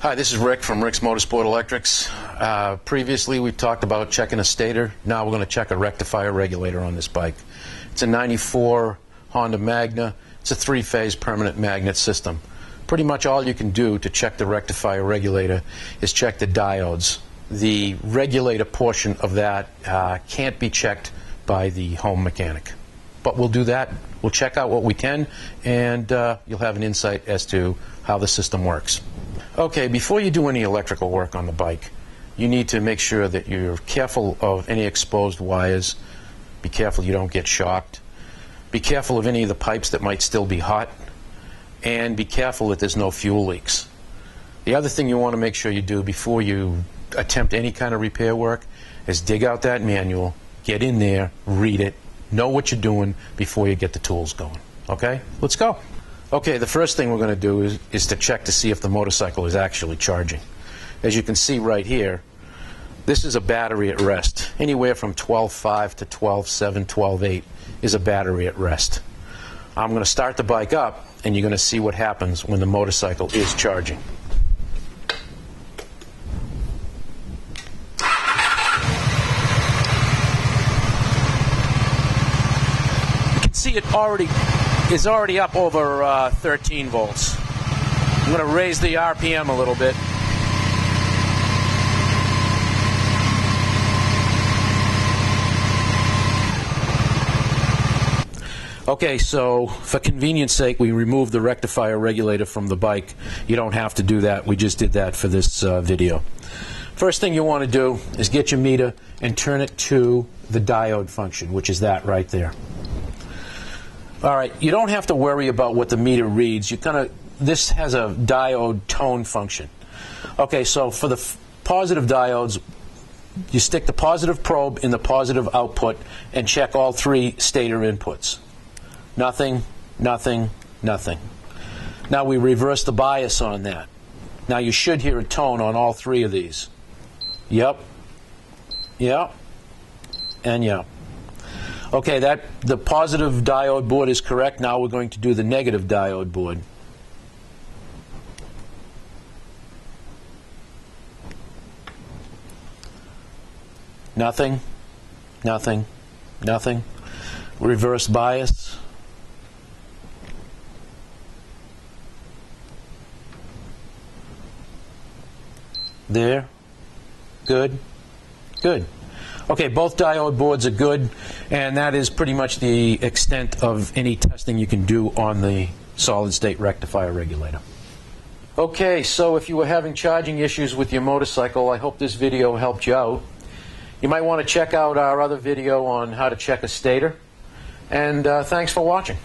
Hi, this is Rick from Rick's Motorsport Electrics. Uh, previously, we talked about checking a stator. Now we're going to check a rectifier regulator on this bike. It's a 94 Honda Magna. It's a three-phase permanent magnet system. Pretty much all you can do to check the rectifier regulator is check the diodes. The regulator portion of that uh, can't be checked by the home mechanic. But we'll do that. We'll check out what we can, and uh, you'll have an insight as to how the system works. Okay, before you do any electrical work on the bike, you need to make sure that you're careful of any exposed wires. Be careful you don't get shocked. Be careful of any of the pipes that might still be hot. And be careful that there's no fuel leaks. The other thing you want to make sure you do before you attempt any kind of repair work is dig out that manual, get in there, read it, know what you're doing before you get the tools going. Okay? Let's go. Okay, the first thing we're going to do is, is to check to see if the motorcycle is actually charging. As you can see right here, this is a battery at rest. Anywhere from 12.5 to 12.7, 12.8 is a battery at rest. I'm going to start the bike up, and you're going to see what happens when the motorcycle is charging. You can see it already is already up over uh, 13 volts. I'm going to raise the RPM a little bit. Okay, so for convenience sake, we removed the rectifier regulator from the bike. You don't have to do that. We just did that for this uh, video. First thing you want to do is get your meter and turn it to the diode function, which is that right there. All right, you don't have to worry about what the meter reads. You kind of this has a diode tone function. Okay, so for the positive diodes, you stick the positive probe in the positive output and check all three stator inputs. Nothing, nothing, nothing. Now we reverse the bias on that. Now you should hear a tone on all three of these. Yep, yep, and yep. Okay, that the positive diode board is correct. Now we're going to do the negative diode board. Nothing, nothing, nothing. Reverse bias. There. Good. Good. Okay, both diode boards are good, and that is pretty much the extent of any testing you can do on the solid state rectifier regulator. Okay, so if you were having charging issues with your motorcycle, I hope this video helped you out. You might want to check out our other video on how to check a stator, and uh, thanks for watching.